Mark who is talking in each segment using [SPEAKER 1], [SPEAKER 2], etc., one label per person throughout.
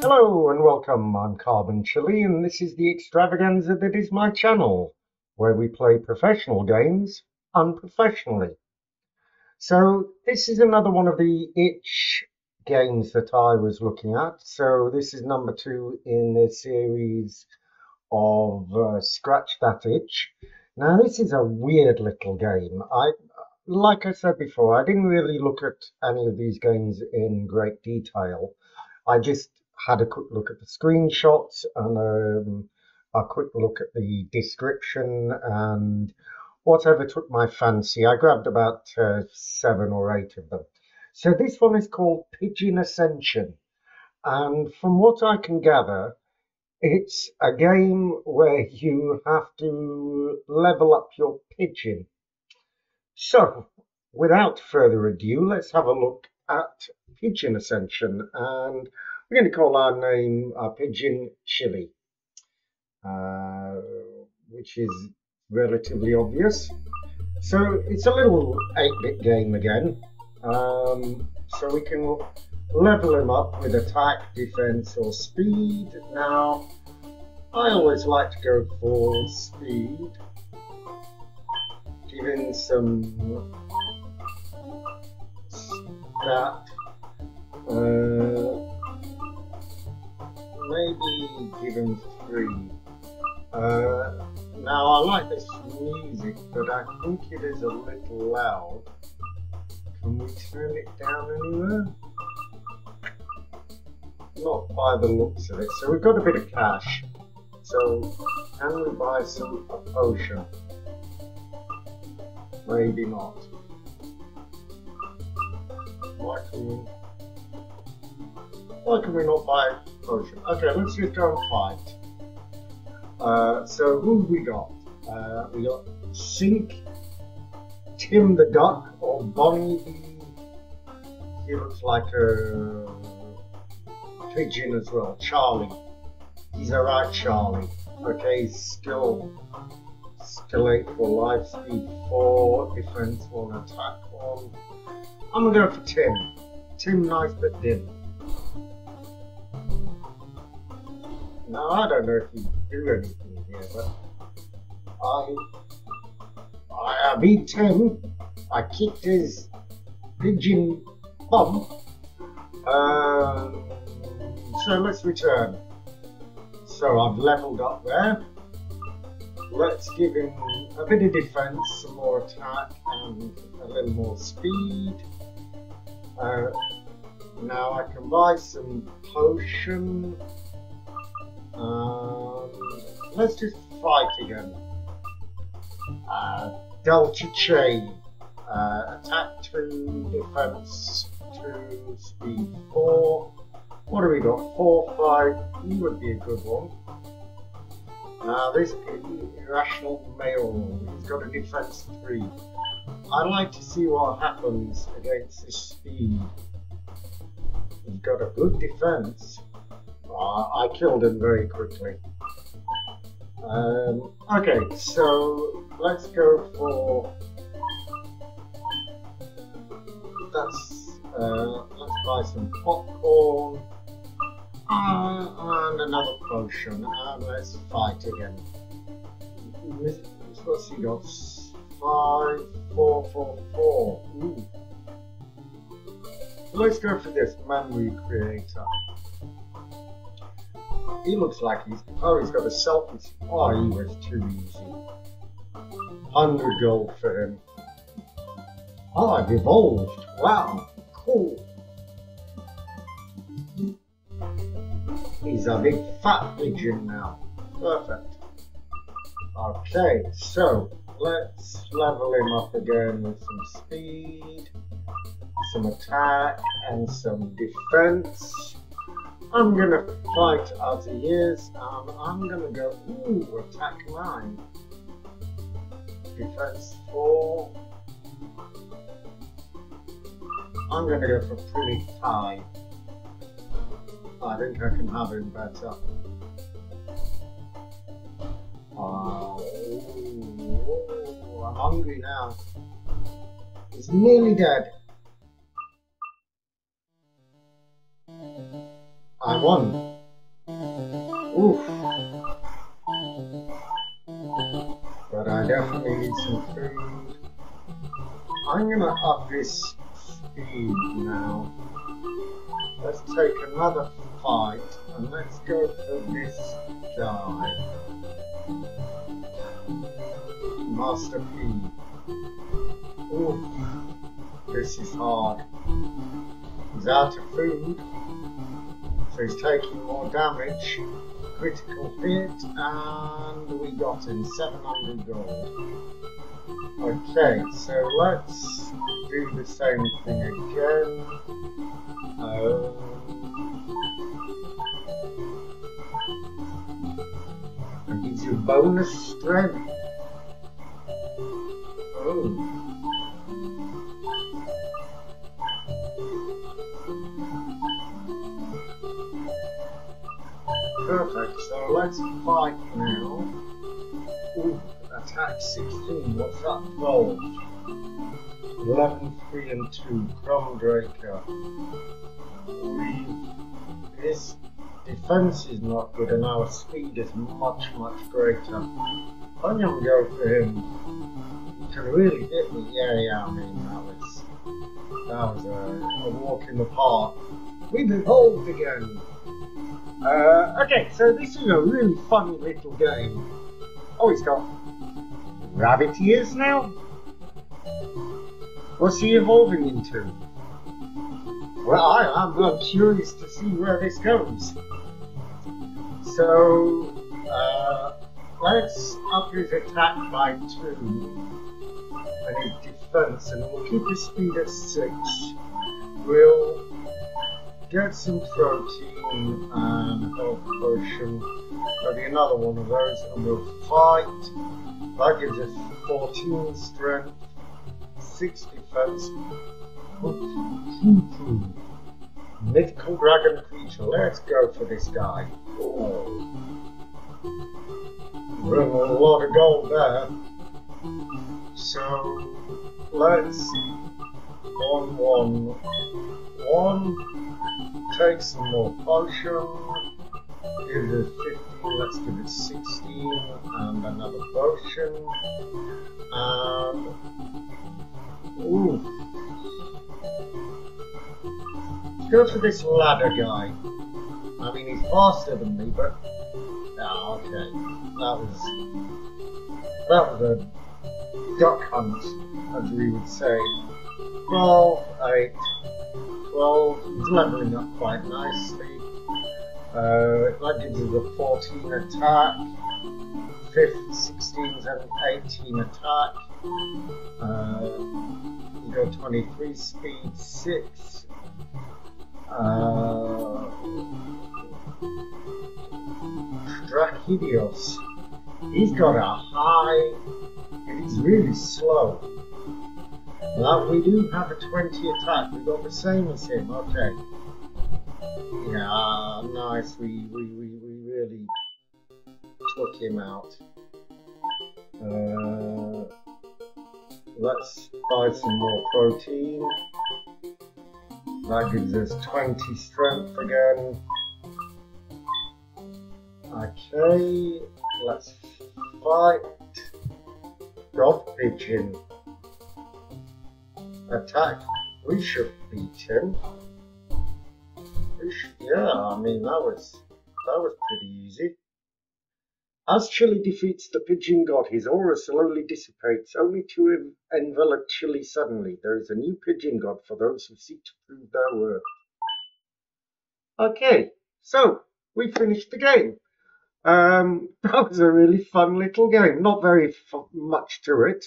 [SPEAKER 1] Hello and welcome, I'm Carbon Chilli and this is the extravaganza that is my channel, where we play professional games unprofessionally. So this is another one of the itch games that I was looking at. So this is number two in the series of uh, Scratch That Itch. Now this is a weird little game. I, like I said before, I didn't really look at any of these games in great detail. I just had a quick look at the screenshots and um, a quick look at the description and whatever took my fancy. I grabbed about uh, seven or eight of them. So this one is called Pigeon Ascension. And from what I can gather, it's a game where you have to level up your pigeon. So, without further ado, let's have a look at Pigeon Ascension. And we're going to call our name our pigeon Chili, uh, which is relatively obvious. So it's a little 8-bit game again. Um, so we can level him up with attack, defense or speed. Now, I always like to go for speed. Giving some stat. Uh, maybe give him three. Uh, now I like this music, but I think it is a little loud. Can we turn it down anywhere? Not by the looks of it. So we've got a bit of cash. So can we buy some potion? Maybe not. Why can we? Why can we not buy potion. Okay, let's just go and fight. Uh, so who we got? Uh, we got Sink, Tim the Duck, or Bonnie the. He looks like a pigeon as well. Charlie. He's alright, Charlie. Okay, he's still, still 8 for life, speed 4, defense 1, attack 1. I'm gonna go for Tim. Tim, nice but dim. Now I don't know if you do anything here, but I I beat him. I kicked his pigeon bum. Um, so let's return. So I've leveled up there. Let's give him a bit of defense, some more attack, and a little more speed. Uh, now I can buy some potion um, let's just fight again. Uh, Delta Chain. Uh, attack 2, defense 2, speed 4. What do we got? 4, 5. He would be a good one. Now this irrational male, he's got a defense 3. I'd like to see what happens against this speed. He's got a good defense. Uh, I killed him very quickly. Um, okay, so let's go for. That's. Uh, let's buy some popcorn. Uh, and another potion. And let's fight again. What's he got? Five, four, four, four. Ooh. Let's go for this memory creator. He looks like he's. Oh, he's got a selfie. Oh, he was too easy. 100 gold for him. Oh, I've evolved. Wow, cool. He's a big fat pigeon now. Perfect. Okay, so let's level him up again with some speed, some attack, and some defense. I'm gonna fight as he is, and I'm gonna go, ooh, attack 9. Defense 4. I'm gonna go for pretty high. I think I can have him better. Uh, oh, I'm hungry now. He's nearly dead. I won. Oof. But I definitely need some food. I'm gonna up this speed now. Let's take another fight and let's go for this guy. Master P. Oof. This is hard. He's out of food so he's taking more damage. Critical hit, and we got him 700 gold. Okay, so let's do the same thing again. Um, and gives you bonus strength. Oh. Perfect, so let's fight now. Attack 16, what's that? 12. 11, 3 and 2, Chrome Draker. We, his defense is not good and our speed is much, much greater. Gonna go for him. He can really hit me. Yeah, yeah, I mean, that was, that was a, a walk in the park. We've evolved again. Uh, okay, so this is a really funny little game. Oh, he's got rabbit ears now? What's he evolving into? Well, I, I'm curious to see where this goes. So, uh, let's up his attack by two and his defense, and we'll keep his speed at six. We'll get some protein and health potion. Maybe another one of those and we'll fight. That gives us 14 strength, 6 defense. Mythical dragon creature. Let's go for this guy. Oh. A lot of gold there. So let's one one one take some more potion. Give it 15, let's give it 16, and another potion. And. Ooh. Go for this ladder guy. I mean, he's faster than me, but. Ah, okay. That was. That was a duck hunt, as we would say. 12, 8, well, it's leveling up quite nicely. Uh, that gives us a 14 attack, 15, 16, 17, 18 attack. Uh, you go 23 speed, 6. Uh. He's got a high, he's really slow. Well, we do have a 20 attack. We've got the same as him. Okay. Yeah, nice. We, we, we, we really took him out. Uh, let's buy some more protein. That gives us 20 strength again. Okay, let's fight. God Pigeon attack. We should beat him. Should, yeah, I mean that was that was pretty easy. As Chili defeats the pigeon god, his aura slowly dissipates, only to envelop Chili suddenly. There is a new pigeon god for those who seek to prove their worth. Okay, so we finished the game. Um, that was a really fun little game. Not very much to it.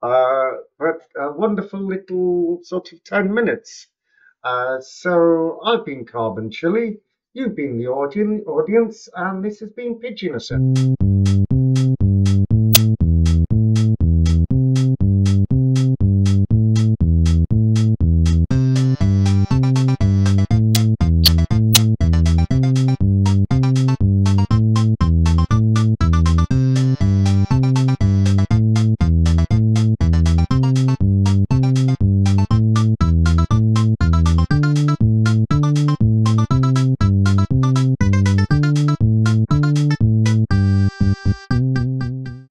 [SPEAKER 1] Uh, but a wonderful little sort of 10 minutes. Uh, so I've been Carbon Chilli, you've been the audience, and this has been Pigeonison.